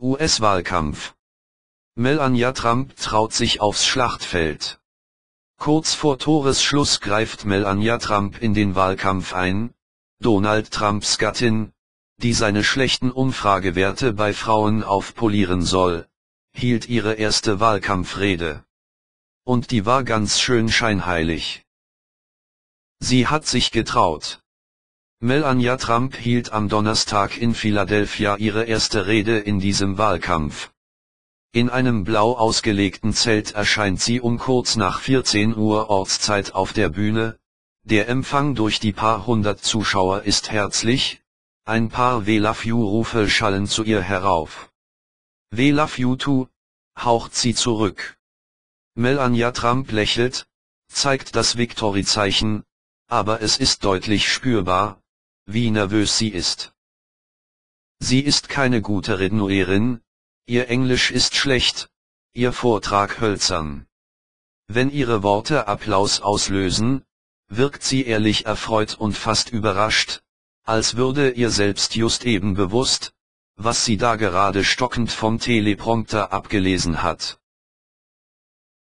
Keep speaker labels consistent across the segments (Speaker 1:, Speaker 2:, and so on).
Speaker 1: US-Wahlkampf. Melania Trump traut sich aufs Schlachtfeld. Kurz vor Toresschluss greift Melania Trump in den Wahlkampf ein, Donald Trumps Gattin, die seine schlechten Umfragewerte bei Frauen aufpolieren soll, hielt ihre erste Wahlkampfrede. Und die war ganz schön scheinheilig. Sie hat sich getraut. Melania Trump hielt am Donnerstag in Philadelphia ihre erste Rede in diesem Wahlkampf. In einem blau ausgelegten Zelt erscheint sie um kurz nach 14 Uhr Ortszeit auf der Bühne, der Empfang durch die paar hundert Zuschauer ist herzlich, ein paar We love you Rufe schallen zu ihr herauf. Too, haucht sie zurück. Melania Trump lächelt, zeigt das Victory-Zeichen, aber es ist deutlich spürbar, wie nervös sie ist. Sie ist keine gute Rednerin, Ihr Englisch ist schlecht, Ihr Vortrag hölzern. Wenn Ihre Worte Applaus auslösen, wirkt sie ehrlich erfreut und fast überrascht, als würde ihr selbst just eben bewusst, was sie da gerade stockend vom Teleprompter abgelesen hat.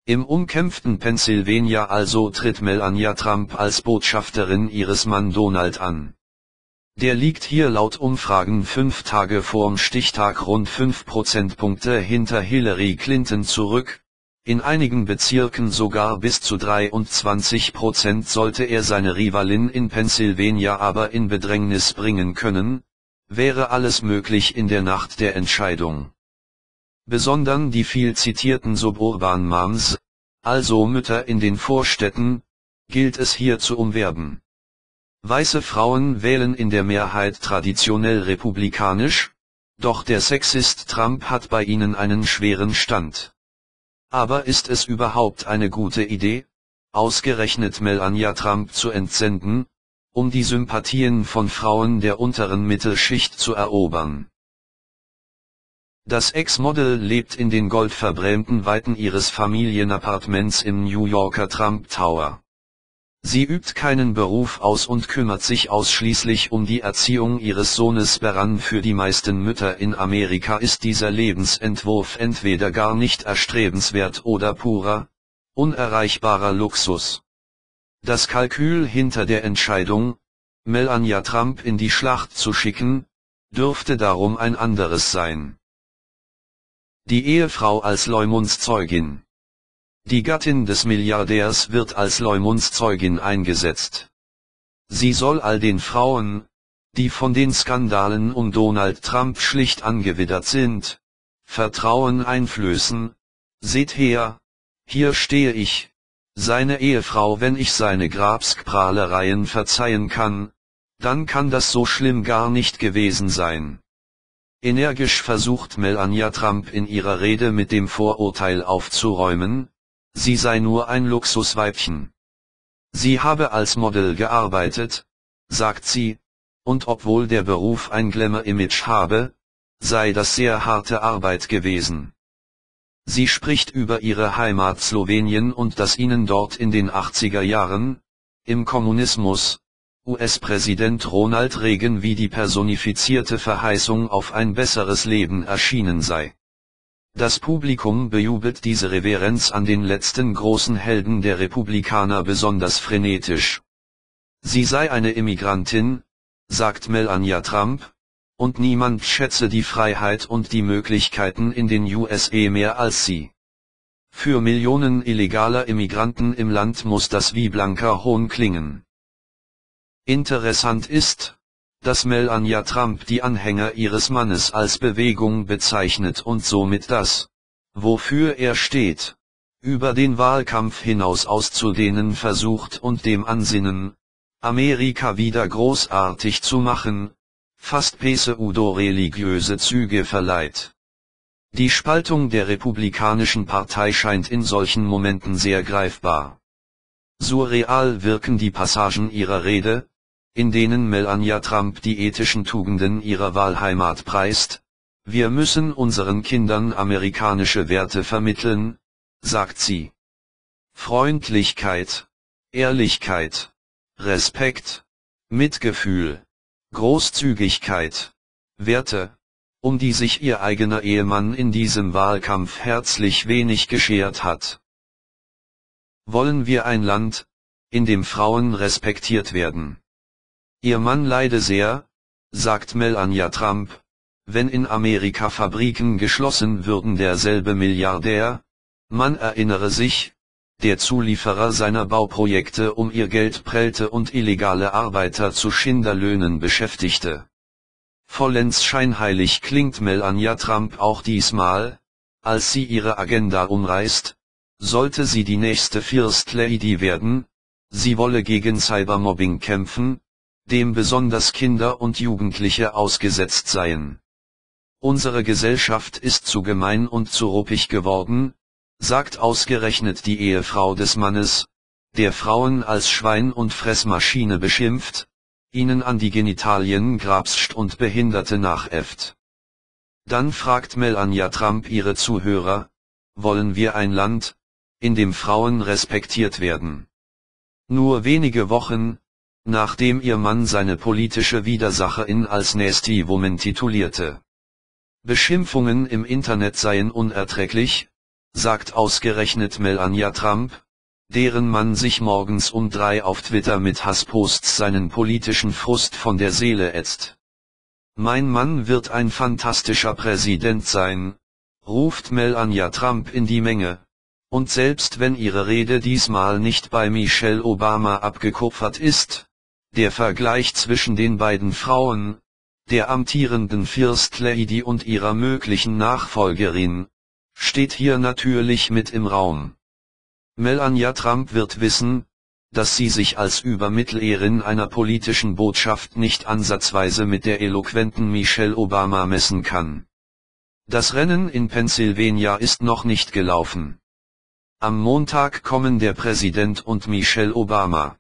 Speaker 1: Im umkämpften Pennsylvania also tritt Melania Trump als Botschafterin ihres Mann Donald an. Der liegt hier laut Umfragen fünf Tage vorm Stichtag rund 5 Prozentpunkte hinter Hillary Clinton zurück, in einigen Bezirken sogar bis zu 23 Prozent sollte er seine Rivalin in Pennsylvania aber in Bedrängnis bringen können, wäre alles möglich in der Nacht der Entscheidung. Besonders die viel zitierten Suburban Moms, also Mütter in den Vorstädten, gilt es hier zu umwerben. Weiße Frauen wählen in der Mehrheit traditionell republikanisch, doch der Sexist Trump hat bei ihnen einen schweren Stand. Aber ist es überhaupt eine gute Idee, ausgerechnet Melania Trump zu entsenden, um die Sympathien von Frauen der unteren Mittelschicht zu erobern? Das Ex-Model lebt in den goldverbrämten Weiten ihres Familienappartements im New Yorker Trump Tower. Sie übt keinen Beruf aus und kümmert sich ausschließlich um die Erziehung ihres Sohnes Beran. Für die meisten Mütter in Amerika ist dieser Lebensentwurf entweder gar nicht erstrebenswert oder purer, unerreichbarer Luxus. Das Kalkül hinter der Entscheidung, Melania Trump in die Schlacht zu schicken, dürfte darum ein anderes sein. Die Ehefrau als Leumundszeugin die Gattin des Milliardärs wird als Leumundszeugin eingesetzt. Sie soll all den Frauen, die von den Skandalen um Donald Trump schlicht angewidert sind, Vertrauen einflößen, seht her, hier stehe ich, seine Ehefrau wenn ich seine Grabskprahlereien verzeihen kann, dann kann das so schlimm gar nicht gewesen sein. Energisch versucht Melania Trump in ihrer Rede mit dem Vorurteil aufzuräumen, sie sei nur ein Luxusweibchen. Sie habe als Model gearbeitet, sagt sie, und obwohl der Beruf ein Glamour-Image habe, sei das sehr harte Arbeit gewesen. Sie spricht über ihre Heimat Slowenien und dass ihnen dort in den 80er Jahren, im Kommunismus, US-Präsident Ronald Reagan wie die personifizierte Verheißung auf ein besseres Leben erschienen sei. Das Publikum bejubelt diese Reverenz an den letzten großen Helden der Republikaner besonders frenetisch. Sie sei eine Immigrantin, sagt Melania Trump, und niemand schätze die Freiheit und die Möglichkeiten in den USA mehr als sie. Für Millionen illegaler Immigranten im Land muss das wie blanker Hohn klingen. Interessant ist, dass Melania Trump die Anhänger ihres Mannes als Bewegung bezeichnet und somit das, wofür er steht, über den Wahlkampf hinaus auszudehnen versucht und dem Ansinnen, Amerika wieder großartig zu machen, fast pseudo-religiöse Züge verleiht. Die Spaltung der Republikanischen Partei scheint in solchen Momenten sehr greifbar. Surreal wirken die Passagen ihrer Rede, in denen Melania Trump die ethischen Tugenden ihrer Wahlheimat preist, wir müssen unseren Kindern amerikanische Werte vermitteln, sagt sie. Freundlichkeit, Ehrlichkeit, Respekt, Mitgefühl, Großzügigkeit, Werte, um die sich ihr eigener Ehemann in diesem Wahlkampf herzlich wenig geschert hat. Wollen wir ein Land, in dem Frauen respektiert werden? Ihr Mann leide sehr, sagt Melania Trump, wenn in Amerika Fabriken geschlossen würden derselbe Milliardär, man erinnere sich, der Zulieferer seiner Bauprojekte um ihr Geld prellte und illegale Arbeiter zu Schinderlöhnen beschäftigte. Vollends scheinheilig klingt Melania Trump auch diesmal, als sie ihre Agenda umreißt, sollte sie die nächste First Lady werden, sie wolle gegen Cybermobbing kämpfen, dem besonders Kinder und Jugendliche ausgesetzt seien. Unsere Gesellschaft ist zu gemein und zu ruppig geworden, sagt ausgerechnet die Ehefrau des Mannes, der Frauen als Schwein und Fressmaschine beschimpft, ihnen an die Genitalien grapscht und Behinderte nachäfft. Dann fragt Melania Trump ihre Zuhörer, wollen wir ein Land, in dem Frauen respektiert werden? Nur wenige Wochen, nachdem ihr Mann seine politische Widersacherin als Nasty Woman titulierte. Beschimpfungen im Internet seien unerträglich, sagt ausgerechnet Melania Trump, deren man sich morgens um drei auf Twitter mit Hassposts seinen politischen Frust von der Seele ätzt. Mein Mann wird ein fantastischer Präsident sein, ruft Melania Trump in die Menge. Und selbst wenn ihre Rede diesmal nicht bei Michelle Obama abgekupfert ist, der Vergleich zwischen den beiden Frauen, der amtierenden First Lady und ihrer möglichen Nachfolgerin, steht hier natürlich mit im Raum. Melania Trump wird wissen, dass sie sich als Übermittlerin einer politischen Botschaft nicht ansatzweise mit der eloquenten Michelle Obama messen kann. Das Rennen in Pennsylvania ist noch nicht gelaufen. Am Montag kommen der Präsident und Michelle Obama.